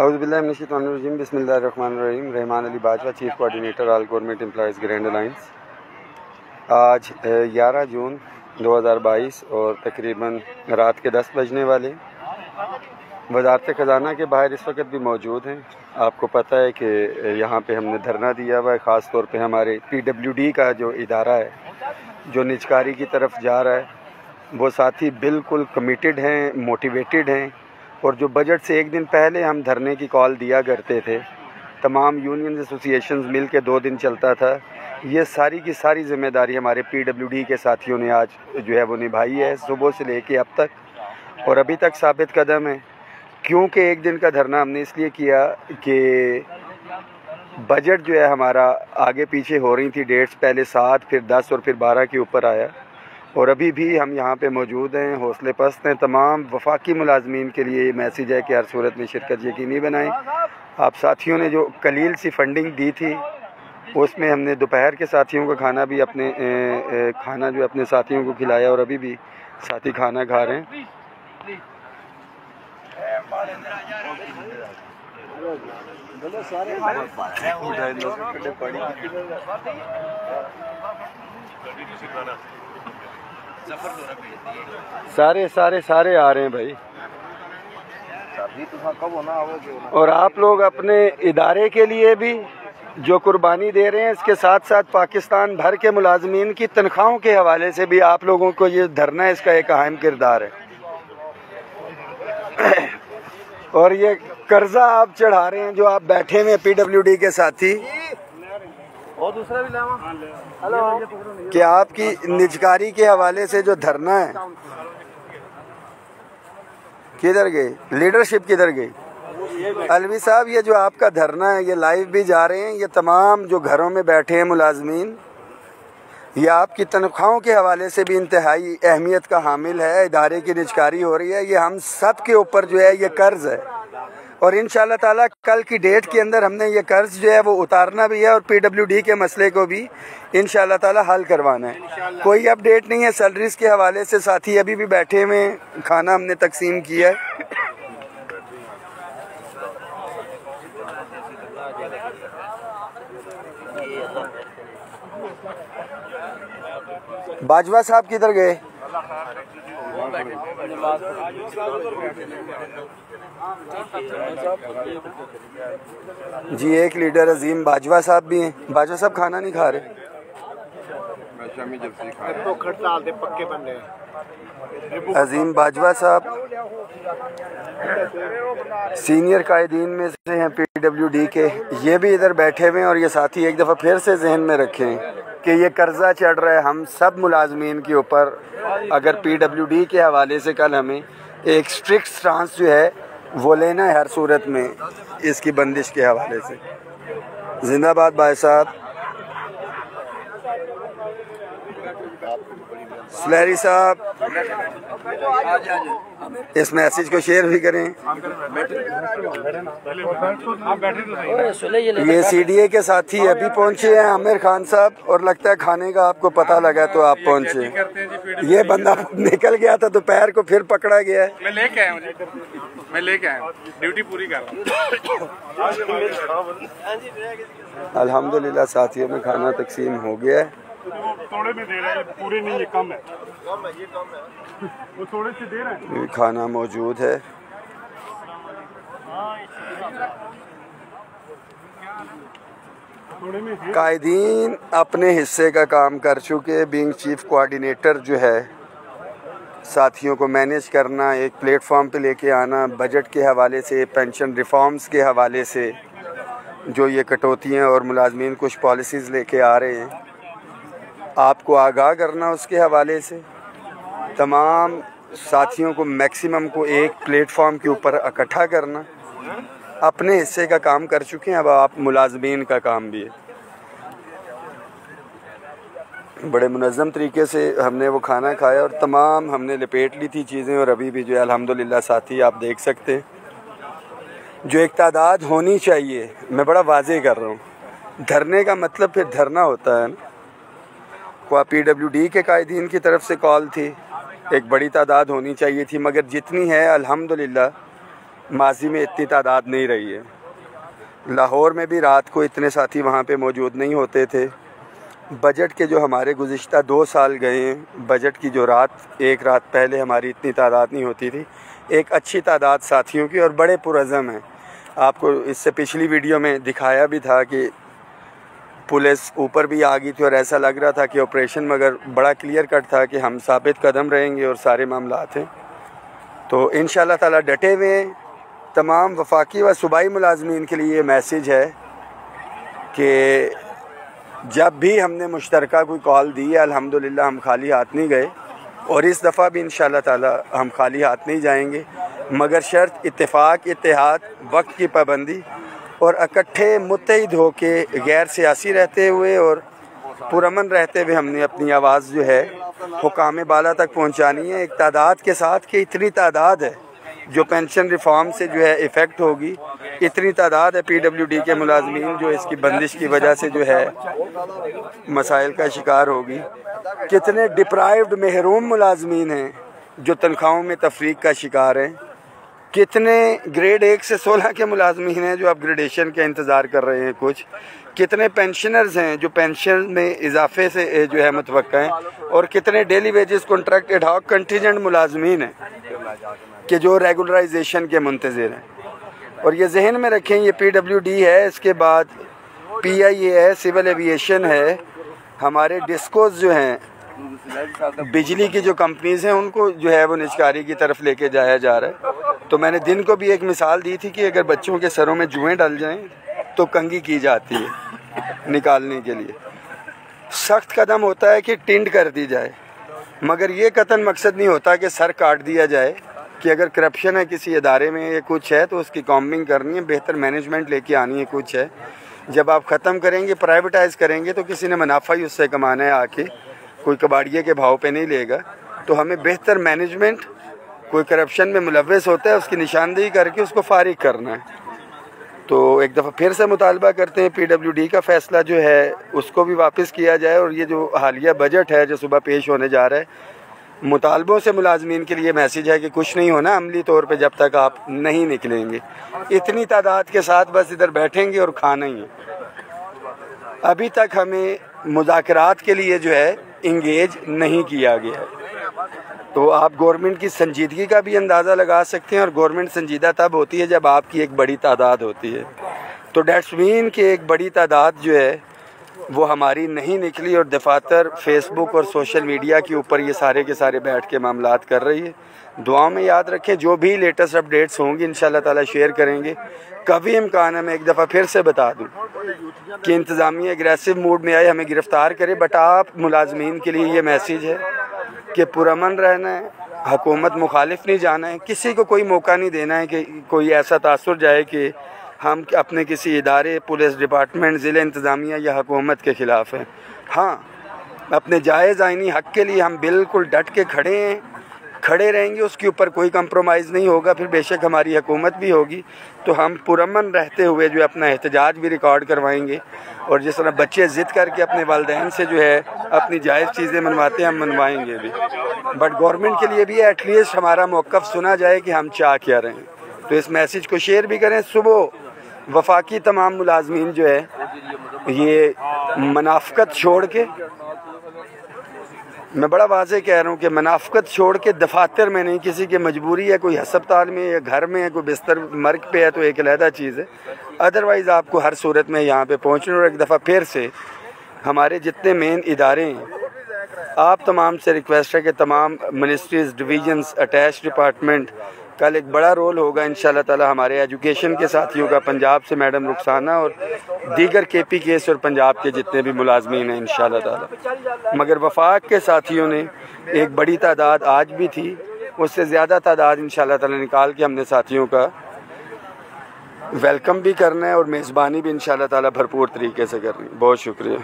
اعوذ باللہ من الشیطان الرجیم، بسم اللہ الرحمن الرحیم، Rahman Ali Bajwa, chief coordinator all government employees, grand alliance. آج گیارہ جون دو ہزار بائیس اور تقریباً رات کے دس بجنے والے۔ وزارت خزانہ کے باہر اس وقت بھی موجود ہیں۔ آپ کو پتہ ہے کہ یہاں پہ ہم نے دھرنا دیا ہوا ہے، خاص طور پہ ہمارے پی ڈبلیو ڈی کا جو ادارہ ہے، جو نجکاری کی طرف جا رہا ہے۔ وہ ساتھی بالکل کمیٹڈ ہیں موٹیویٹڈ ہیں۔ اور جو بجٹ سے ایک دن پہلے ہم دھرنے کی کال دیا کرتے تھے، تمام یونین ایسوسیشنز مل کے دو دن چلتا تھا۔ یہ ساری کی ساری ذمہ داری ہمارے پی ڈبلیو ڈی کے ساتھیوں نے آج جو ہے وہ نبھائی ہے۔ صبح سے لے کے اب تک اور ابھی تک ثابت قدم ہے۔ کیونکہ ایک دن کا دھرنا ہم نے اس لیے کیا کہ بجٹ جو ہے ہمارا آگے پیچھے ہو رہی تھی۔ ڈیٹس پہلے سات، پھر دس اور پھر بارہ کے اوپر آیا۔ اور ابھی بھی ہم یہاں پہ موجود ہیں، حوصلے پست ہیں، تمام وفاقی ملازمین کے لیے یہ میسیج ہے کہ ہر صورت میں شرکت یقینی بنائیں۔ آپ ساتھیوں نے جو قلیل سی فنڈنگ دی تھی، اس میں ہم نے دوپہر کے ساتھیوں کا کھانا بھی اپنے کھانا جو اپنے ساتھیوں کو کھلایا اور ابھی بھی ساتھی کھانا کھا رہے ہیں۔ سارے سارے سارے آ رہے ہیں بھائی۔ اور آپ لوگ اپنے ادارے کے لیے بھی جو قربانی دے رہے ہیں اس کے ساتھ ساتھ پاکستان بھر کے ملازمین کی تنخواہوں کے حوالے سے بھی آپ لوگوں کو یہ دھرنا اس کا ایک اہم کردار ہے۔ اور یہ قرضہ آپ چڑھا رہے ہیں جو آپ بیٹھے ہوئے پی ڈبلیو ڈی کے ساتھی۔ کہ آپ کی نجکاری کے حوالے سے جو دھرنا ہے۔ کدھر گئی؟ لیڈرشپ کدھر گئی؟ الوی صاحب یہ جو آپ کا دھرنا ہے یہ لائیو بھی جا رہے ہیں۔ یہ تمام جو گھروں میں بیٹھے ہیں ملازمین یہ آپ کی تنخواہوں کے حوالے سے بھی انتہائی اہمیت کا حامل ہے۔ ادارے کی نجکاری ہو رہی ہے۔ یہ ہم سب کے اوپر جو ہے یہ قرض ہے۔ اور ان شاء اللہ تعالیٰ کل کی ڈیٹ کے اندر ہم نے یہ قرض جو ہے وہ اتارنا بھی ہے اور پی ڈبلیو ڈی کے مسئلے کو بھی ان شاء اللہ تعالیٰ حل کروانا ہے۔ کوئی اپ ڈیٹ نہیں ہے سیلریز کے حوالے سے ساتھی ابھی بھی بیٹھے ہوئے کھانا ہم نے تقسیم کیا ہے۔ باجوہ صاحب کدھر گئے؟ جی ایک لیڈر عظیم باجوہ صاحب بھی ہیں۔ باجوہ صاحب کھانا نہیں کھا رہے۔ عظیم باجوہ صاحب سینئر قائدین میں سے ہیں پی ڈبلیو ڈی کے۔ یہ بھی ادھر بیٹھے ہوئے ہیں اور یہ ساتھی ایک دفعہ پھر سے ذہن میں رکھیں کہ یہ قرضہ چڑھ رہا ہے، ہم سب ملازمین کے اوپر اگر پی ڈبلیو ڈی کے حوالے سے کل ہمیں ایک اسٹرکٹ سٹانس جو ہے، وہ لینا ہے ہر صورت میں اس کی بندش کے حوالے سے۔ زندہ باد بھائی صاحب سلیری صاحب اس میسیج کو شیئر بھی کریں۔ یہ سی ڈی اے کے ساتھی ابھی پہنچے ہیں عامر خان صاحب اور لگتا ہے کھانے کا آپ کو پتہ لگا تو آپ پہنچے۔ یہ بندہ نکل گیا تھا دوپہر کو پھر پکڑا گیا ہے۔ میں لے کے آیا مجھے میں لے کے آیا ڈیوٹی پوری کر رہا ہوں۔ الحمدللہ ساتھیوں میں کھانا تقسیم ہو گیا ہے۔ تھوڑے میں دے رہے ہیں پورے نہیں یہ کم ہے وہ تھوڑے سے دے رہے ہیں یہ کھانا موجود ہے قائدین اپنے حصے کا کام کر چکے بینگ چیف کوارڈینیٹر جو ہے ساتھیوں کو مینیج کرنا ایک پلیٹ فارم پہ لے کے آنا بجٹ کے حوالے سے پینشن ریفارمز کے حوالے سے جو یہ کٹوتیاں اور ملازمین کچھ پالیسیز لے کے آ رہے ہیں آپ کو آگاہ کرنا اس کے حوالے سے۔ تمام ساتھیوں کو میکسیمم کو ایک پلیٹ فارم کے اوپر اکٹھا کرنا۔ اپنے حصے کا کام کر چکے ہیں، اب آپ ملازمین کا کام بھی ہے۔ بڑے منظم طریقے سے ہم نے وہ کھانا کھایا اور تمام ہم نے لپیٹ لی تھی چیزیں اور ابھی بھی جو ہے، الحمدللہ ساتھی آپ دیکھ سکتے ہیں۔ جو ایک تعداد ہونی چاہیے، میں بڑا واضح کر رہا ہوں۔ دھرنے کا مطلب پھر دھرنا ہوتا ہے نا۔ پی ڈبلیو ڈی کے قائدین کی طرف سے کال تھی، ایک بڑی تعداد ہونی چاہیے تھی، مگر جتنی ہے الحمدللہ ماضی میں اتنی تعداد نہیں رہی ہے۔ لاہور میں بھی رات کو اتنے ساتھی وہاں پہ موجود نہیں ہوتے تھے۔ بجٹ کے جو ہمارے گزشتہ دو سال گئے ہیں، بجٹ کی جو رات، ایک رات پہلے ہماری اتنی تعداد نہیں ہوتی تھی۔ ایک اچھی تعداد ساتھیوں کی اور بڑے پرعزم ہیں۔ آپ کو اس سے پچھلی ویڈیو میں دکھایا بھی تھا کہ پولیس اوپر بھی آ گئی تھی اور ایسا لگ رہا تھا کہ آپریشن، مگر بڑا کلیئر کٹ تھا کہ ہم ثابت قدم رہیں گے اور سارے معاملات ہیں۔ تو ان شاء اللہ تعالیٰ ڈٹے ہوئے تمام وفاقی و صوبائی ملازمین کے لیے یہ میسیج ہے کہ جب بھی ہم نے مشترکہ کوئی کال دی ہے الحمدللہ ہم خالی ہاتھ نہیں گئے اور اس دفعہ بھی انشاءاللہ تعالی ہم خالی ہاتھ نہیں جائیں گے۔ مگر شرط اتفاق، اتحاد، وقت کی پابندی اور اکٹھے متحد ہو کے غیر سیاسی رہتے ہوئے اور پرامن رہتے ہوئے ہم نے اپنی آواز جو ہے حکام بالا تک پہنچانی ہے۔ ایک تعداد کے ساتھ کہ اتنی تعداد ہے جو پینشن ریفارم سے جو ہے ایفیکٹ ہوگی۔ اتنی تعداد ہے پی ڈبلیو ڈی کے ملازمین جو اس کی بندش کی وجہ سے جو ہے مسائل کا شکار ہوگی۔ کتنے ڈپرائیوڈ محروم ملازمین ہیں جو تنخواہوں میں تفریق کا شکار ہیں۔ کتنے گریڈ ایک سے سولہ کے ملازمین ہیں جو اپ گریڈیشن کا انتظار کر رہے ہیں کچھ؟ کتنے پینشنرز ہیں جو پینشن میں اضافے سے جو ہے متوقع ہیں؟ اور کتنے daily wages contract ad hoc contingent ملازمین ہیں کہ جو ریگولرائزیشن کے منتظر ہیں؟ اور یہ ذہن میں رکھیں، یہ پی ڈبلیو ڈی ہے، اس کے بعد پی آئی اے ہے، سول ایویشن ہے۔ ہمارے ڈسکوز جو ہیں، بجلی کی جو کمپنیز ہیں، ان کو جو ہے وہ نجکاری کی طرف لے کے جایا جا رہا ہے۔ تو میں نے دن کو بھی ایک مثال دی تھی کہ اگر بچوں کے سروں میں جوئیں ڈل جائیں تو کنگھی کی جاتی ہے نکالنے کے لیے۔ سخت قدم ہوتا ہے کہ ٹنڈ کر دی جائے، مگر یہ قطن مقصد نہیں ہوتا کہ سر کاٹ دیا جائے کہ اگر کرپشن ہے کسی ادارے میں یا کچھ ہے تو اس کی کامبنگ کرنی ہے، بہتر مینجمنٹ لے کے آنی ہے کچھ ہے۔ جب آپ ختم کریں گے، پرائیویٹائز کریں گے تو کسی نے منافع ہی اس سے کمانا ہے آ کے، کوئی کباڑیے کے بھاؤ پہ نہیں لے گا۔ تو ہمیں بہتر مینجمنٹ کوئی کرپشن میں ملوث ہوتا ہے، اس کی نشاندہی کر کے اس کو فارغ کرنا ہے۔ تو ایک دفعہ پھر سے مطالبہ کرتے ہیں پی ڈبلیو ڈی کا فیصلہ جو ہے، اس کو بھی واپس کیا جائے اور یہ جو حالیہ بجٹ ہے، جو صبح پیش ہونے جا رہا ہے، مطالبوں سے ملازمین کے لیے میسیج ہے کہ کچھ نہیں ہونا، عملی طور پہ جب تک آپ نہیں نکلیں گے۔ اتنی تعداد کے ساتھ بس ادھر بیٹھیں گے اور کھانا ہی ہے۔ ابھی تک ہمیں مذاکرات کے لیے جو ہے انگیج نہیں کیا گیا۔ تو آپ گورنمنٹ کی سنجیدگی کا بھی اندازہ لگا سکتے ہیں اور گورنمنٹ سنجیدہ تب ہوتی ہے جب آپ کی ایک بڑی تعداد ہوتی ہے۔ تو ڈیٹسمین کی ایک بڑی تعداد جو ہے وہ ہماری نہیں نکلی اور دفاتر فیس بک اور سوشل میڈیا کے اوپر یہ سارے کے سارے بیٹھ کے معاملات کر رہی ہے۔ دعاؤں میں یاد رکھیں، جو بھی لیٹسٹ اپڈیٹس ہوں گی انشاءاللہ تعالی شیئر کریں گے۔ کبھی امکان ہے میں ایک دفعہ پھر سے بتا دوں کہ انتظامیہ اگریسو موڈ میں آئے، ہمیں گرفتار کرے بٹ آپ ملازمین کے لیے یہ میسیج ہے۔ کہ پرامن رہنا ہے، حکومت مخالف نہیں جانا ہے، کسی کو کوئی موقع نہیں دینا ہے کہ کوئی ایسا تاثر جائے کہ ہم اپنے کسی ادارے، پولیس ڈپارٹمنٹ، ضلع انتظامیہ یا حکومت کے خلاف ہیں۔ ہاں اپنے جائز آئینی حق کے لیے ہم بالکل ڈٹ کے کھڑے ہیں۔ کھڑے رہیں گے، اس کے اوپر کوئی کمپرومائز نہیں ہوگا، پھر بے شک ہماری حکومت بھی ہوگی۔ تو ہم پرامن رہتے ہوئے جو اپنا احتجاج بھی ریکارڈ کروائیں گے۔ اور جس طرح بچے ضد کر کے اپنے والدین سے جو ہے اپنی جائز چیزیں منواتے ہیں، ہم منوائیں گے بھی۔ بٹ گورنمنٹ کے لیے بھی ایٹ لیسٹ ہمارا موقف سنا جائے کہ ہم چاہ کیا رہے ہیں۔ تو اس میسیج کو شیئر بھی کریں۔ صبح وفاقی تمام ملازمین جو ہے، یہ منافقت چھوڑ کے میں بڑا واضح کہہ رہا ہوں کہ منافقت چھوڑ کے دفاتر میں نہیں، کسی کی مجبوری ہے، کوئی ہسپتال میں یا گھر میں ہے، کوئی بستر مرگ پہ ہے، تو ایک علیحدہ چیز ہے۔ ادروائز آپ کو ہر صورت میں یہاں پہ پہنچنا اور ایک دفعہ پھر سے ہمارے جتنے مین ادارے ہیں، آپ تمام سے ریکویسٹ ہے کہ تمام منسٹریز ڈویژنز اٹیچ ڈپارٹمنٹ کل ایک بڑا رول ہوگا ان شاء اللہ تعالی ہمارے ایجوکیشن کے ساتھیوں کا پنجاب سے میڈم رخسانہ اور دیگر کے پی کیس اور پنجاب کے جتنے بھی ملازمین ہیں ان شاء اللہ تعالی۔ مگر وفاق کے ساتھیوں نے ایک بڑی تعداد آج بھی تھی، اس سے زیادہ تعداد ان شاء اللہ تعالی نکال کے ہم نے ساتھیوں کا ویلکم بھی کرنا ہے اور میزبانی بھی ان شاء اللہ تعالی بھرپور طریقے سے کرنی بہت شکریہ۔